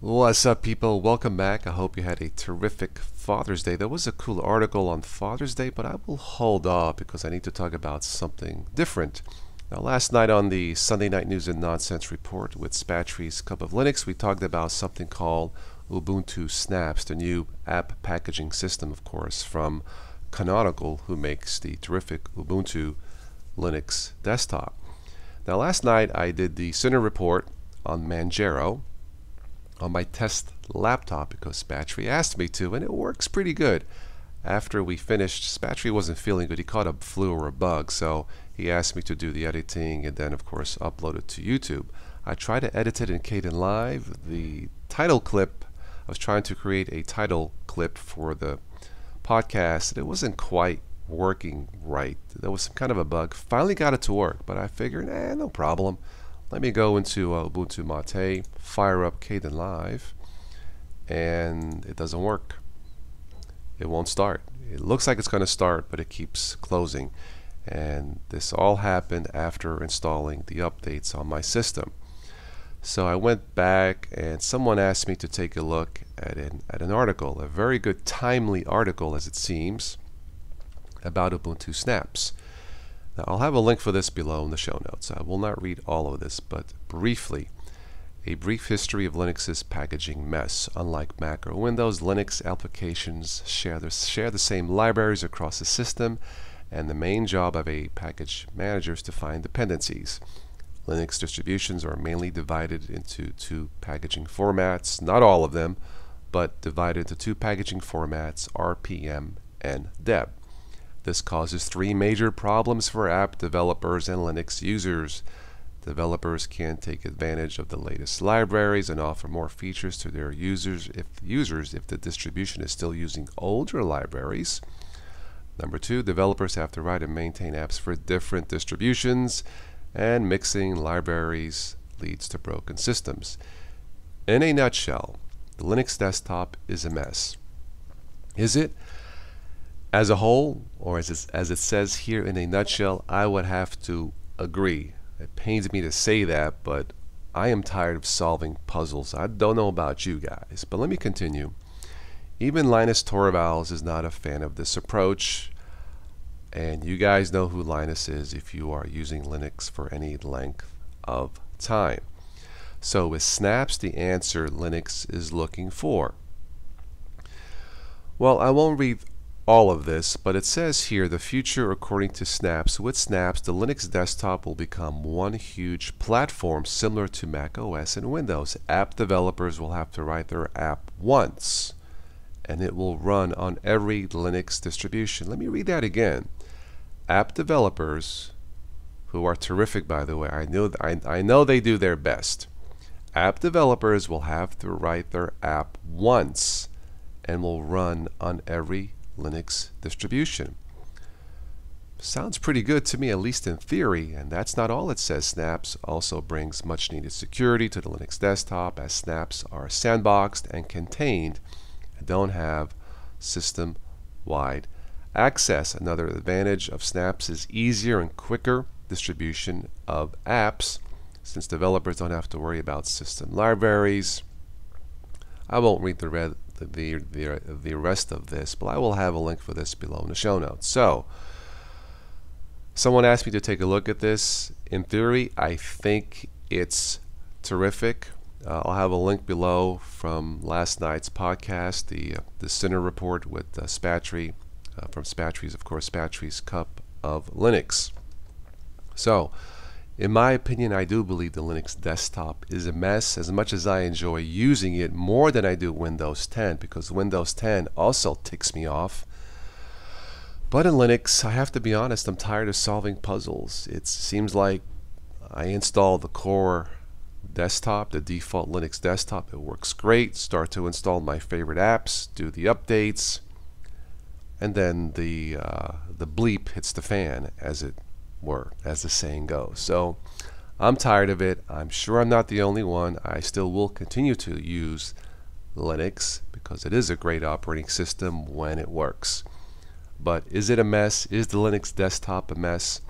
What's up, people? Welcome back. I hope you had a terrific Father's Day. There was a cool article on Father's Day, but I will hold off because I need to talk about something different. Now, last night on the Sunday Night News and Nonsense report with Spatry's Cup of Linux, we talked about something called Ubuntu Snaps, the new app packaging system, of course, from Canonical, who makes the terrific Ubuntu Linux desktop. Now, last night I did the Center report on Manjaro on my test laptop because Spatry asked me to, and it works pretty good. After we finished, Spatry wasn't feeling good. He caught a flu or a bug, so he asked me to do the editing and then, of course, upload it to YouTube. I tried to edit it in Kdenlive. The title clip, I was trying to create a title clip for the podcast, and it wasn't quite working right. There was some kind of a bug. Finally got it to work, but I figured, eh, no problem. Let me go into uh, Ubuntu Mate, fire up Kdenlive, and it doesn't work. It won't start. It looks like it's going to start, but it keeps closing. And this all happened after installing the updates on my system. So I went back and someone asked me to take a look at an, at an article, a very good timely article as it seems, about Ubuntu Snaps. Now, I'll have a link for this below in the show notes. I will not read all of this, but briefly, a brief history of Linux's packaging mess. Unlike Mac or Windows, Linux applications share the, share the same libraries across the system, and the main job of a package manager is to find dependencies. Linux distributions are mainly divided into two packaging formats, not all of them, but divided into two packaging formats, RPM and deb. This causes three major problems for app developers and Linux users. Developers can take advantage of the latest libraries and offer more features to their users if users if the distribution is still using older libraries. Number two, developers have to write and maintain apps for different distributions, and mixing libraries leads to broken systems. In a nutshell, the Linux desktop is a mess. Is it? As a whole, or as, as it says here in a nutshell, I would have to agree. It pains me to say that, but I am tired of solving puzzles. I don't know about you guys, but let me continue. Even Linus Torvalds is not a fan of this approach, and you guys know who Linus is if you are using Linux for any length of time. So with snaps the answer Linux is looking for? Well, I won't read all of this, but it says here the future according to Snaps. With Snaps, the Linux desktop will become one huge platform similar to Mac OS and Windows. App developers will have to write their app once, and it will run on every Linux distribution. Let me read that again. App developers, who are terrific by the way, I know, I, I know they do their best. App developers will have to write their app once and will run on every Linux distribution. Sounds pretty good to me, at least in theory, and that's not all it says. Snaps also brings much needed security to the Linux desktop as snaps are sandboxed and contained and don't have system wide access. Another advantage of snaps is easier and quicker distribution of apps since developers don't have to worry about system libraries. I won't read the red the, the, the rest of this, but I will have a link for this below in the show notes. So, someone asked me to take a look at this. In theory, I think it's terrific. Uh, I'll have a link below from last night's podcast, the uh, the Center report with uh, Spatry uh, from Spatry's, of course, Spatry's Cup of Linux. So, in my opinion, I do believe the Linux desktop is a mess as much as I enjoy using it more than I do Windows 10 because Windows 10 also ticks me off. But in Linux, I have to be honest, I'm tired of solving puzzles. It seems like I install the core desktop, the default Linux desktop. It works great. Start to install my favorite apps, do the updates, and then the uh, the bleep hits the fan as it were, as the saying goes. So I'm tired of it. I'm sure I'm not the only one. I still will continue to use Linux because it is a great operating system when it works. But is it a mess? Is the Linux desktop a mess?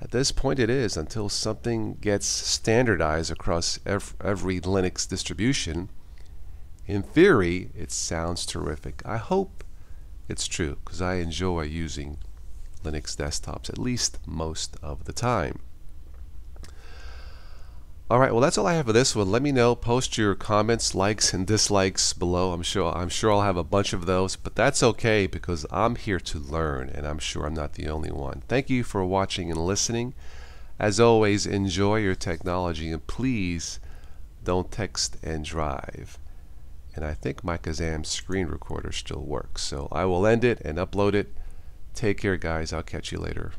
At this point it is until something gets standardized across every Linux distribution in theory, it sounds terrific. I hope it's true because I enjoy using Linux desktops at least most of the time. All right, well that's all I have for this one. Let me know. Post your comments, likes, and dislikes below. I'm sure I'm sure I'll have a bunch of those, but that's okay because I'm here to learn, and I'm sure I'm not the only one. Thank you for watching and listening. As always, enjoy your technology and please don't text and drive. And I think my Kazam screen recorder still works, so I will end it and upload it. Take care, guys. I'll catch you later.